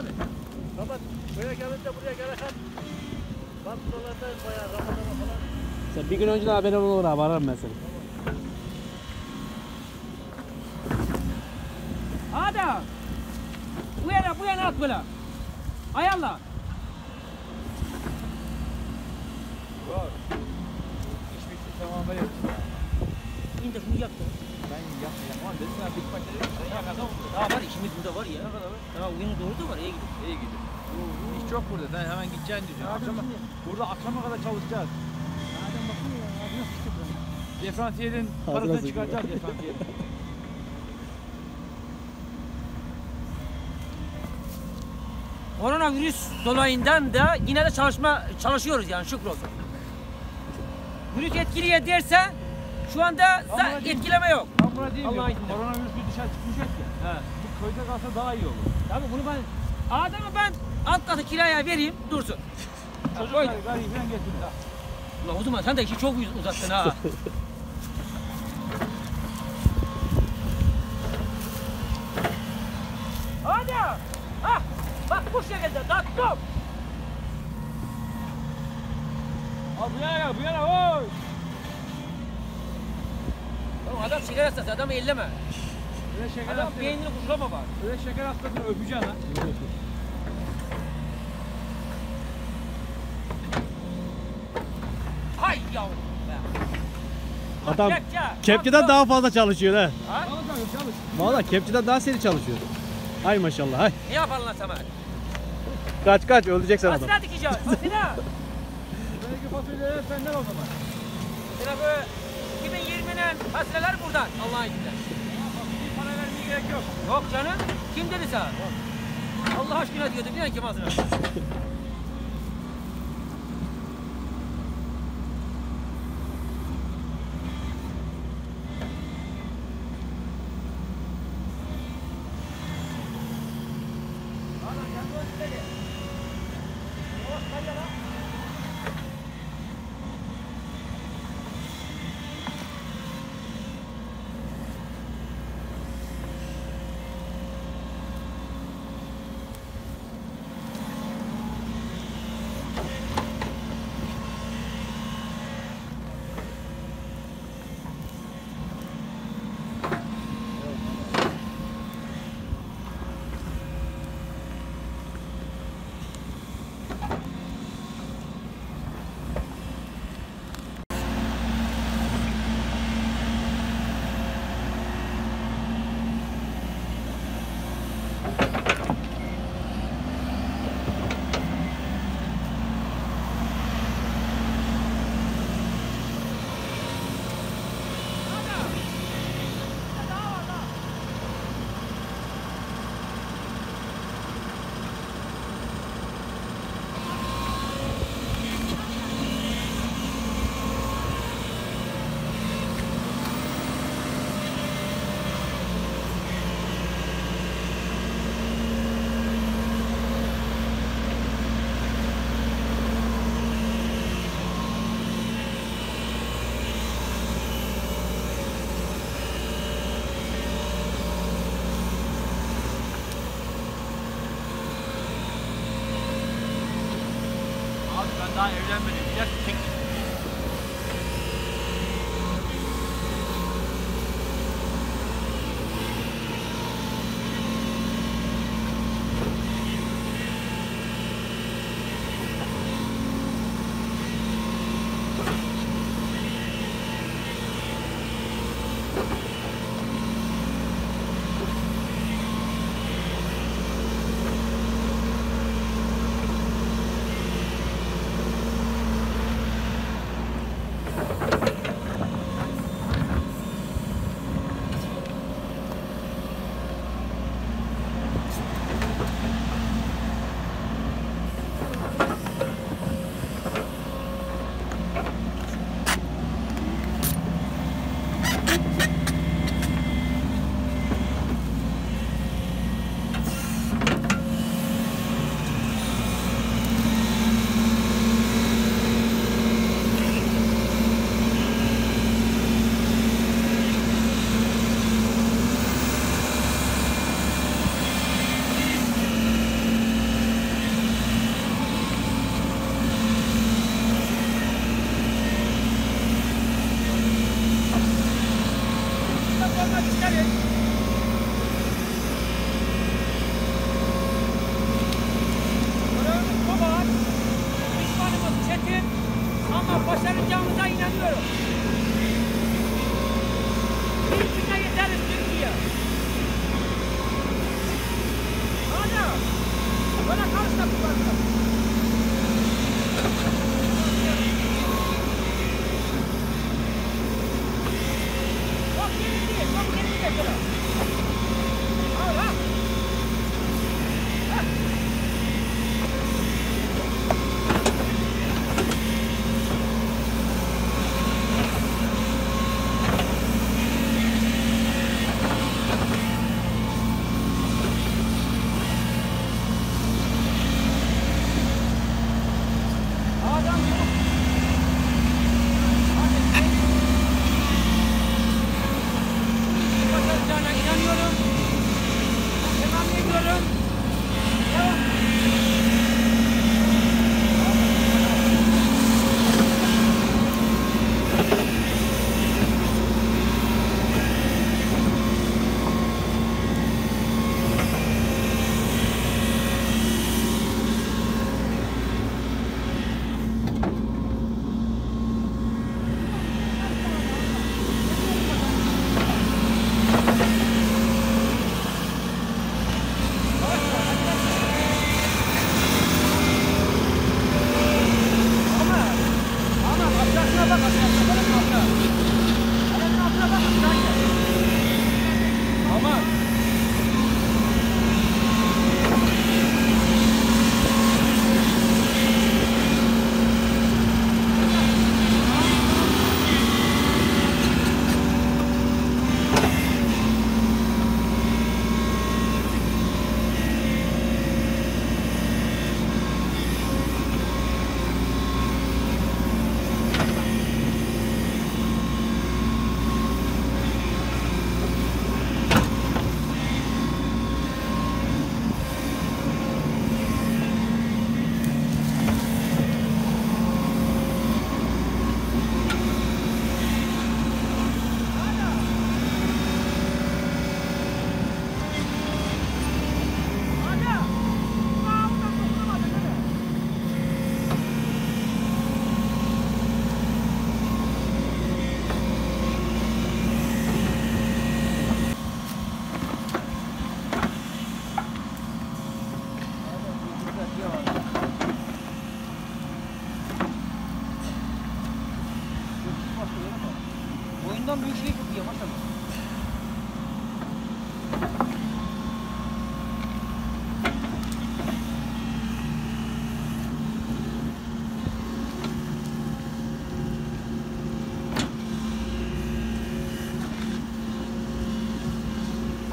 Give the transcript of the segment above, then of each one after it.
abi. Ama köye gelince buraya gereken Bandrolardayız bayağı Ramazan'a falan. Sen bir gün önceden haberin olur abi ararım ben seni. Adam. Bu yana bu yana at böyle. Ayarla. İş bitti tamam ben yaptım. İndir bunu yaktı. Daha var işimiz burada var ya. Daha uyunu doğru da var iyi gidiyor. İyi gidiyor. İş çok burada. Sen hemen gideceksin diyorsun. Akşama, burada akşama kadar çalışacağız. Adam bakıyor ya. Abi nasıl çıktı Ağzına parasını çıkaracağız diferansiyelin. Koronavirüs dolayından da yine de çalışma çalışıyoruz yani şükür olsun. Virüs etkiliye derse şu anda etkileme yok. Ben buna diyeyim ya. Koronavirüs bir dışarı çıkmayacak ya. He. Bu köyde kalsa daha iyi olur. Tabii bunu ben adamı ben alt katı kiraya vereyim dursun. Çocuklar gari falan getirin. Ulan o zaman sen de işi çok uz- uzattın ha. Hadi. Ah, bak bu şekilde taktım. Al bu yana bu yana oy. şeker hastası adamı elleme. Öyle şeker Adam hastası. beynini kuşlama bak. Öyle şeker hastasını öpeceksin ha. Hay yavrum. Adam Bak, kepçeden daha fazla çalışıyor ha. Ha? Çalış çalış. Valla kepçeden daha seri çalışıyor. Hay maşallah hay. Ne yapar lan Samet? Kaç kaç öleceksin adam. Fasulye dikeceğiz. Fasulye. Belki fasulyeler senden o zaman. Fasulye böyle 2020 aynen. Kasreler buradan. Allah'a gider. Bir para vermeye gerek yok. Yok canım. Kim dedi sana? Allah aşkına diyordu. Bilen kim hazır? Come on, come on.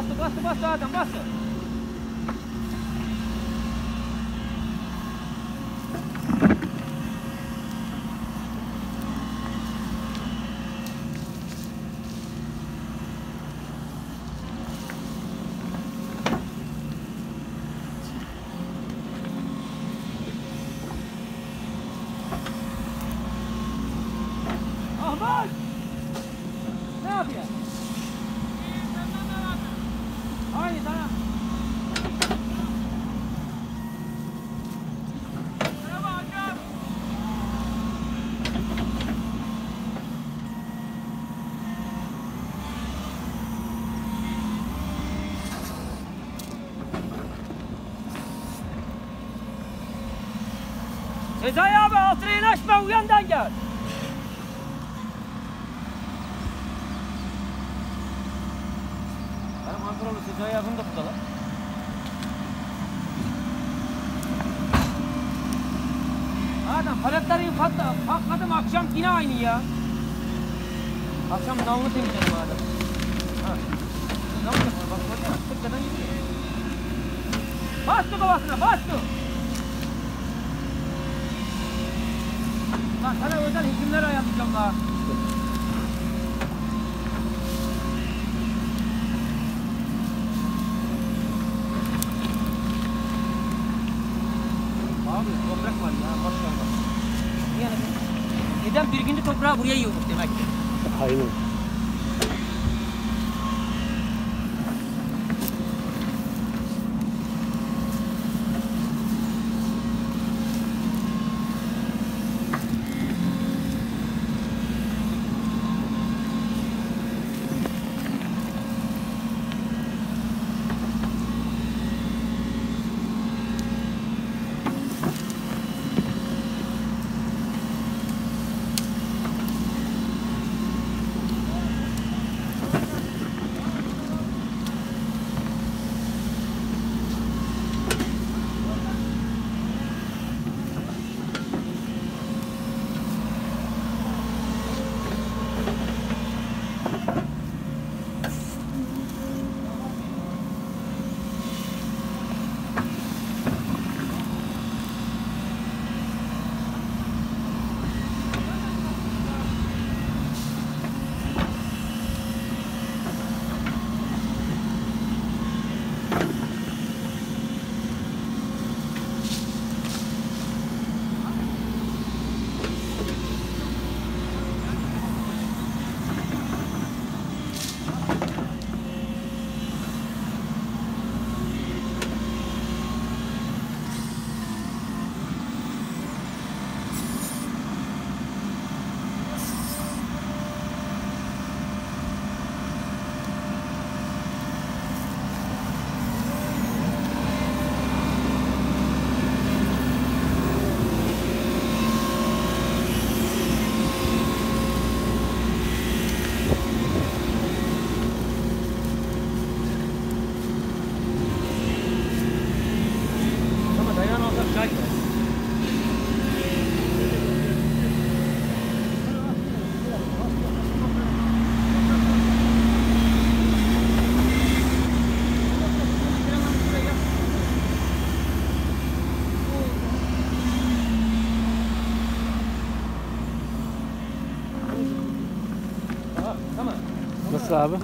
Bastı bastı bastı adam bastı. Altına inaşma uyandan gel. Benim Ankaralı Sezai abim de burada lan. Adam paletleri patla, patladım akşam yine aynı ya. Akşam damlı temizledim adam. Ha. Damlı bak bak tıkkadan gidiyor. Bastı kovasına bastı. Lan sana özel hekimler ayarlayacağım daha. Abi toprak var ya maşallah. Yani neden bir günde toprağı buraya yığmış demek ki. Aynen. Abi?